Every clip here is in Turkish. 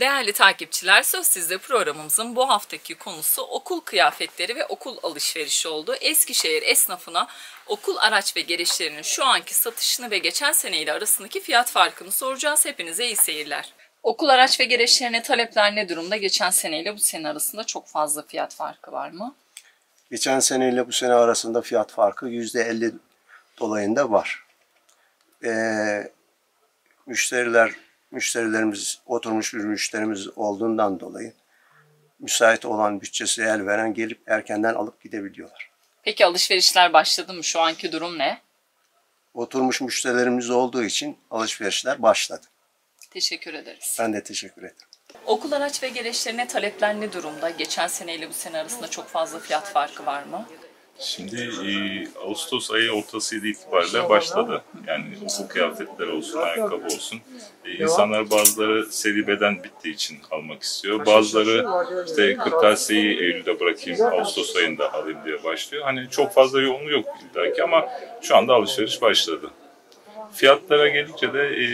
Değerli takipçiler, Söz Sizde programımızın bu haftaki konusu okul kıyafetleri ve okul alışverişi oldu. Eskişehir esnafına okul araç ve gereçlerinin şu anki satışını ve geçen seneyle arasındaki fiyat farkını soracağız. Hepinize iyi seyirler. Okul araç ve gereçlerine talepler ne durumda? Geçen seneyle bu sene arasında çok fazla fiyat farkı var mı? Geçen seneyle bu sene arasında fiyat farkı %50 dolayında var. Ee, müşteriler, müşterilerimiz, oturmuş bir müşterimiz olduğundan dolayı müsait olan bütçesi el veren gelip erkenden alıp gidebiliyorlar. Peki alışverişler başladı mı? Şu anki durum ne? Oturmuş müşterilerimiz olduğu için alışverişler başladı. Teşekkür ederiz. Ben de teşekkür ederim. Okul araç ve gereçlerine talepler ne durumda? Geçen seneyle bu sene arasında çok fazla fiyat farkı var mı? Şimdi e, Ağustos ayı ortasıydı itibariyle başladı. Yani okul kıyafetleri olsun, ayakkabı olsun. E, insanlar bazıları seri beden bittiği için almak istiyor. Bazıları işte kırtasiyeyi Eylül'de bırakayım, Ağustos ayında alayım diye başlıyor. Hani çok fazla yoğunluğu yok illaki ama şu anda alışveriş başladı. Fiyatlara gelince de e,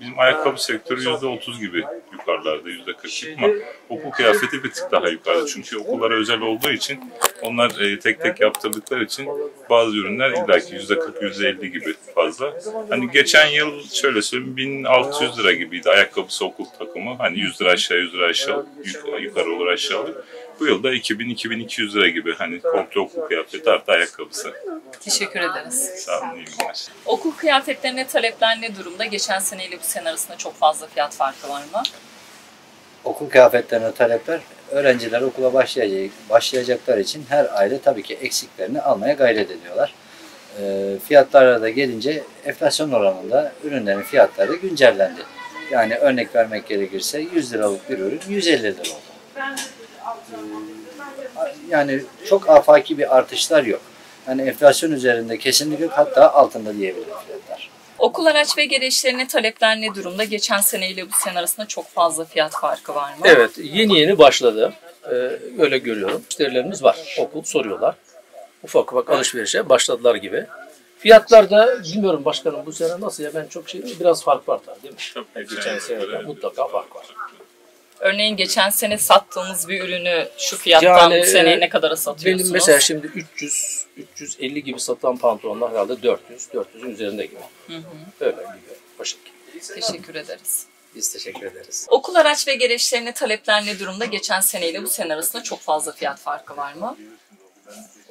bizim ayakkabı sektörü yüzde otuz gibi yukarılarda, yüzde kırk ama okul kıyafeti bir tık daha yukarıda. Çünkü okullara özel olduğu için onlar e, tek tek yaptırdıkları için bazı ürünler illaki yüzde kırk, yüzde elli gibi fazla. Hani geçen yıl şöyle söyleyeyim 1600 lira gibiydi ayakkabısı okul takımı. Hani 100 lira aşağı, 100 lira aşağı, yuk- yukarı olur aşağı olur. Bu yılda 2000-2200 lira gibi hani komple okul kıyafeti artı ayakkabısı. Teşekkür ederiz. Sağ olun, iyi günler. Okul kıyafetlerine talepler ne durumda? Geçen seneyle bu sene arasında çok fazla fiyat farkı var mı? okul kıyafetlerine talepler öğrenciler okula başlayacak, başlayacaklar için her aile tabii ki eksiklerini almaya gayret ediyorlar. E, fiyatlara da gelince enflasyon oranında ürünlerin fiyatları güncellendi. Yani örnek vermek gerekirse 100 liralık bir ürün 150 lira oldu. Yani çok afaki bir artışlar yok. Yani enflasyon üzerinde kesinlikle hatta altında diyebilirim fiyatlar. Okul araç ve gereçlerine talepler ne durumda? Geçen seneyle bu sene arasında çok fazla fiyat farkı var mı? Evet, yeni yeni başladı. Ee, öyle görüyorum. Müşterilerimiz var. Okul soruyorlar. Ufak ufak alışverişe başladılar gibi. Fiyatlar da bilmiyorum başkanım bu sene nasıl ya ben çok şey biraz fark var tabii değil mi? Geçen seneden mutlaka fark var. Örneğin geçen sene sattığınız bir ürünü şu fiyattan Yani, bu seneye e, ne kadara satıyorsunuz? Benim mesela şimdi 300 350 gibi satılan pantolonlar herhalde 400 400'ün üzerinde gibi. Öyle gibi o şekilde. Teşekkür ederiz. Biz teşekkür ederiz. Okul araç ve gereçlerine talepler ne durumda? Geçen seneyle bu sene arasında çok fazla fiyat farkı var mı?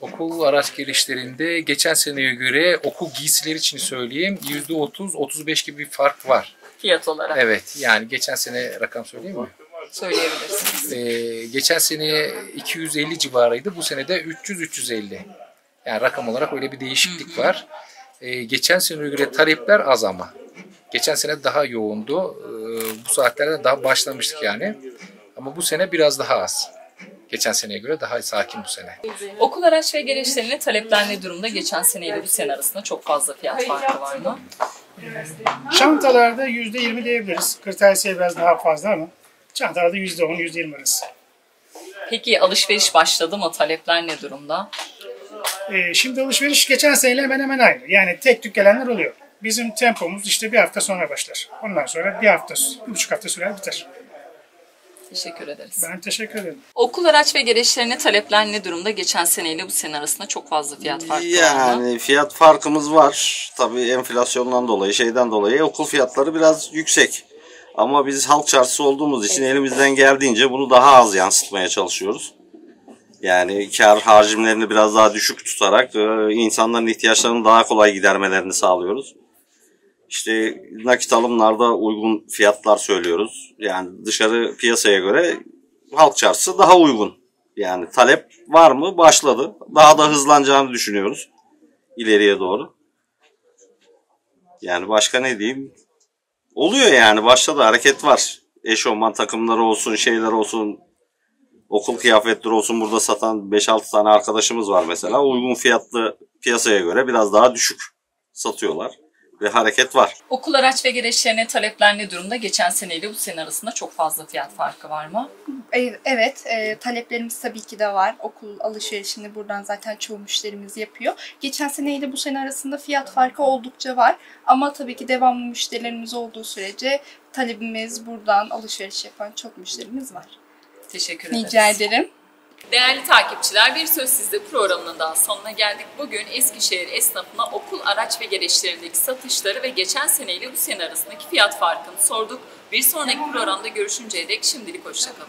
Okul araç gelişlerinde geçen seneye göre okul giysileri için söyleyeyim %30-35 gibi bir fark var. Fiyat olarak Evet yani geçen sene rakam söyleyeyim mi? Söyleyebilirsiniz. Ee, geçen sene 250 civarıydı bu sene de 300-350. Yani rakam olarak öyle bir değişiklik var. Ee, geçen seneye göre talepler az ama. Geçen sene daha yoğundu. Ee, bu saatlerde daha başlamıştık yani. Ama bu sene biraz daha az. Geçen seneye göre daha sakin bu sene. Okul araç ve gereçlerine talepler ne durumda? Geçen seneyle bu sene arasında çok fazla fiyat farkı var mı? Çantalarda yüzde yirmi diyebiliriz. Kırtasiye biraz daha fazla ama çantalarda yüzde on, yüzde yirmi arası. Peki alışveriş başladı mı? Talepler ne durumda? Ee, şimdi alışveriş geçen seneyle hemen hemen aynı. Yani tek tük gelenler oluyor. Bizim tempomuz işte bir hafta sonra başlar. Ondan sonra bir hafta, bir buçuk hafta sürer biter. Teşekkür ederiz. Ben teşekkür ederim. Okul araç ve gereçlerine talepler ne durumda? Geçen seneyle bu sene arasında çok fazla fiyat farkı var mı? Yani fiyat farkımız var. Tabii enflasyondan dolayı, şeyden dolayı okul fiyatları biraz yüksek. Ama biz halk çarşısı olduğumuz için elimizden geldiğince bunu daha az yansıtmaya çalışıyoruz. Yani kar harcımlarını biraz daha düşük tutarak e, insanların ihtiyaçlarını daha kolay gidermelerini sağlıyoruz. İşte nakit alımlarda uygun fiyatlar söylüyoruz. Yani dışarı piyasaya göre halk çarşısı daha uygun. Yani talep var mı? Başladı. Daha da hızlanacağını düşünüyoruz. ileriye doğru. Yani başka ne diyeyim? Oluyor yani başladı hareket var. Eşofman takımları olsun şeyler olsun. Okul kıyafetleri olsun burada satan 5-6 tane arkadaşımız var mesela. Uygun fiyatlı piyasaya göre biraz daha düşük satıyorlar. Ve hareket var. Okul araç ve gereçlerine talepler ne durumda? Geçen seneyle bu sene arasında çok fazla fiyat farkı var mı? Evet, e, taleplerimiz tabii ki de var. Okul alışverişini buradan zaten çoğu müşterimiz yapıyor. Geçen seneyle bu sene arasında fiyat farkı oldukça var. Ama tabii ki devamlı müşterilerimiz olduğu sürece talebimiz buradan alışveriş yapan çok müşterimiz var. Teşekkür ederiz. Rica ederim. Değerli takipçiler bir söz sizde programının daha sonuna geldik. Bugün Eskişehir esnafına okul araç ve gereçlerindeki satışları ve geçen seneyle bu sene arasındaki fiyat farkını sorduk. Bir sonraki programda görüşünceye dek şimdilik hoşçakalın.